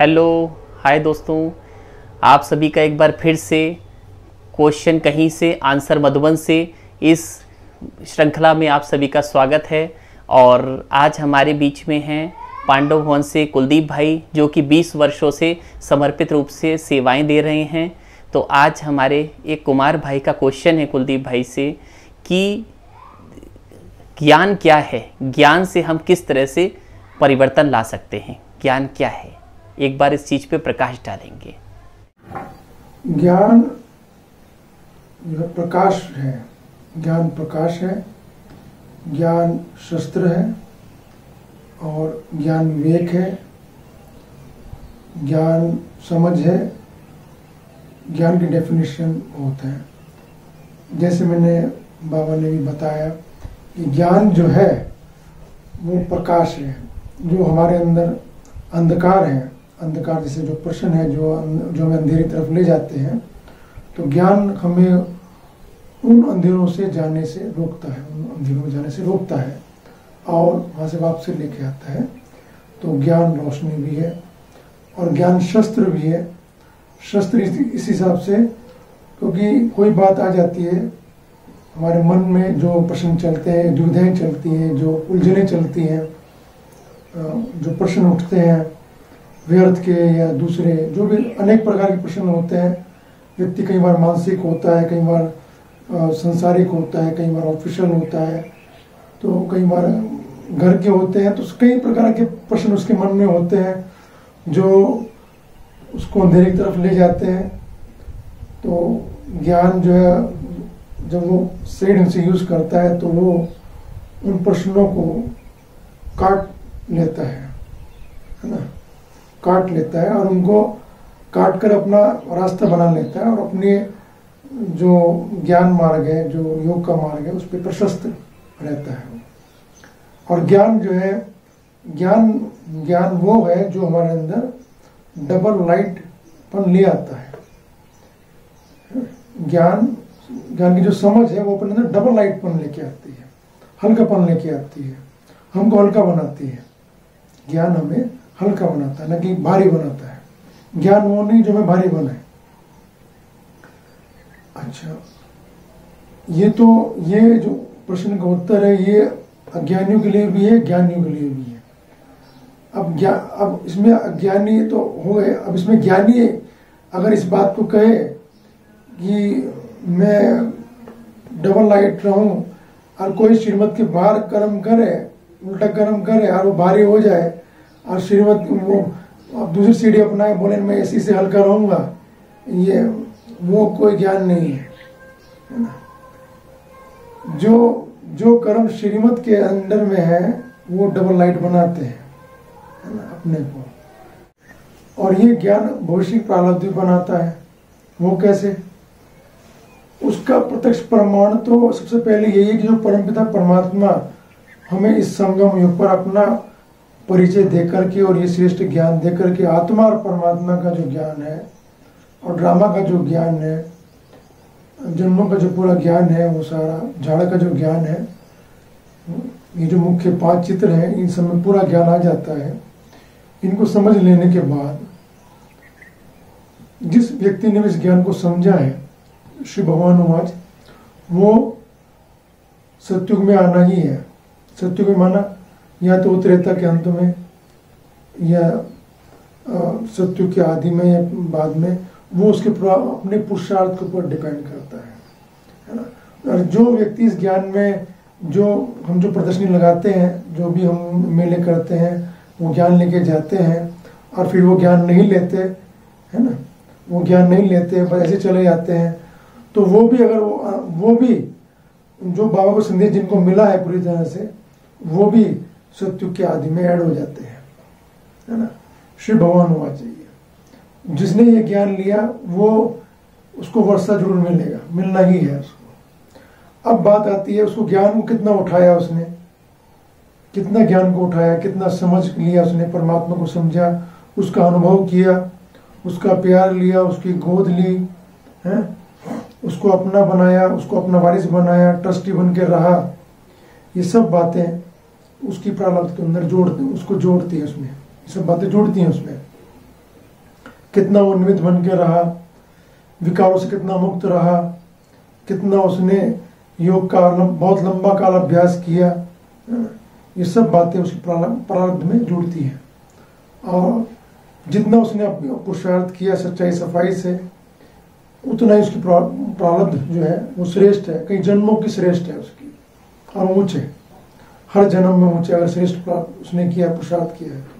Hello, हाय दोस्तों। आप सभी का एक बार फिर से क्वेश्चन कहीं से, आंसर मधुबन से, इस श्रृंखला में आप सभी का स्वागत है। और आज हमारे बीच में हैं पांडव भवन से कुलदीप भाई, जो कि 20 वर्षों से समर्पित रूप से सेवाएँ दे रहे हैं। तो आज हमारे एक कुमार भाई का क्वेश्चन है कुलदीप भाई से कि ज्ञान क्या है? ज्ञान से हम किस तरह से परिवर्तन ला सकते हैं? ज्ञान क्या है? एक बार इस चीज़ पे प्रकाश डालेंगे। ज्ञान जो प्रकाश है। ज्ञान प्रकाश है, ज्ञान शस्त्र है, और ज्ञान विवेक है, ज्ञान समझ है, ज्ञान की डेफिनेशन होता है। जैसे मैंने बाबा ने भी बताया कि ज्ञान जो है, वो प्रकाश है, जो हमारे अंदर अंधकार है। अंधकार जैसे जो प्रश्न है जो जो हमें अंधेरी तरफ़ ले जाते हैं तो ज्ञान हमें उन अंधेरों से जाने से रोकता है उन अंधेरों में जाने से रोकता है और वहाँ से वापसी लेके आता है। तो ज्ञान रोशनी भी है और ज्ञान शस्त्र भी है। शस्त्र इस, इस हिसाब से क्योंकि कोई बात आ जाती है हमारे मन में जो प्रश्न चलते हैं दुविधाएँ चलती हैं जो उलझने चलती हैं जो प्रश्न उठते हैं व्यर्थ के या दूसरे, जो भी अनेक प्रकार के प्रश्न होते हैं। व्यक्ति कई बार मानसिक होता है, कई बार संसारिक होता है, कई बार ऑफिशियल होता है। तो कई बार घर के होते हैं तो कई प्रकार के प्रश्न उसके मन में होते हैं, जो उसको अंधेरे की तरफ़ ले जाते हैं। तो ज्ञान जो है, जब वो सही ढंग से यूज़ करता है तो वो उन प्रश्नों को काट लेता है है ना? काट लेता है और उनको काट कर अपना रास्ता बना लेता है और अपने जो ज्ञान मार्ग है, जो योग का मार्ग है, उस पर प्रशस्त रहता है और ज्ञान जो है, ज्ञान ज्ञान वो है जो हमारे अंदर डबल लाइट पन ले आता है। ज्ञान ज्ञान की जो समझ है वो अपने अंदर डबल लाइट पन लेके आती है। हल्कापन लेके आती है। हमको हल्का बनाती है। ज्ञान हमें हल्का बनाता है, ना कि भारी बनाता है। ज्ञान वो नहीं जो हमें भारी बनाए। अच्छा ये तो ये जो प्रश्न का उत्तर है, ये अज्ञानियों के लिए भी है, ज्ञानियों के लिए भी है। अब ज्ञान अब इसमें अज्ञानी तो हो गए, अब इसमें ज्ञानी अगर इस बात को कहे कि मैं डबल लाइट रहूँ और कोई श्रीमत के बाहर कर्म करे, उल्टा कर्म करे, और वो भारी हो जाए और श्रीमत वो, अब दूसरी सीढ़ी अपनाए, बोले, मैं इसी से हल्का रहूँगा। ये, वो कोई ज्ञान नहीं है जो जो कर्म श्रीमत के अंदर में है, वो डबल लाइट बनाते हैं अपने को। और ये ज्ञान भविष्य प्रारब्ध बनाता है। वो कैसे? उसका प्रत्यक्ष प्रमाण तो सबसे पहले यही है कि जो परमपिता परमात्मा हमें इस संगम युग पर अपना परिचय दे करके और ये श्रेष्ठ ज्ञान दे करके आत्मा और परमात्मा का जो ज्ञान है और ड्रामा का जो ज्ञान है, जन्मों का जो पूरा ज्ञान है, वो सारा झाड़ का जो ज्ञान है, ये जो मुख्य पाँच चित्र हैं, इन सब में पूरा ज्ञान आ जाता है। इनको समझ लेने के बाद जिस व्यक्ति ने इस ज्ञान को समझा है, श्री भगवान वो सत्युग में आना ही है। सत्युग में माना या तो उत्तरेता के अंत में, या सत्युग के आदि में या बाद में, वो उसके अपने पुरुषार्थ के ऊपर डिपेंड करता है है ना? और जो व्यक्ति इस ज्ञान में, जो हम जो प्रदर्शनी लगाते हैं, जो भी हम मेले करते हैं, वो ज्ञान लेके जाते हैं, और फिर वो ज्ञान नहीं लेते, है ना? वो ज्ञान नहीं लेते, बस ऐसे चले जाते हैं तो वो भी अगर वो वो भी, जो बाबा को संदेश जिनको मिला है पूरी तरह से, वो भी सत्युग के आदि में ऐड हो जाते हैं, है ना? श्री भगवान होना चाहिए। जिसने ये ज्ञान लिया, वो उसको वर्षा ज़रूर मिलेगा, मिलना ही है उसको। अब बात आती है, उसको ज्ञान को कितना उठाया उसने? कितना ज्ञान को उठाया, कितना समझ लिया उसने, परमात्मा को समझा, उसका अनुभव किया, उसका प्यार लिया, उसकी गोद ली, है? उसको अपना बनाया, उसको अपना वारिस बनाया, ट्रस्टी बन के रहा। ये सब बातें उसकी प्रारब्ध के अंदर जोड़ती उसको जोड़ती है उसमें। सब बातें जोड़ती हैं उसमें। कितना वो निमित्त बन के रहा, विकारों से कितना मुक्त रहा, कितना उसने योग का बहुत लंबा काल अभ्यास किया ये सब बातें उसकी प्रारब्ध में जुड़ती हैं। और जितना उसने पुरुषार्थ किया, सच्चाई सफ़ाई से, उतना ही उसकी प्रारब्ध जो है, वो श्रेष्ठ है। कई जन्मों की श्रेष्ठ है उसकी, और ऊँचे हर जन्म में ऊँचे श्रेष्ठ उसने किया पुरुषार्थ किया है।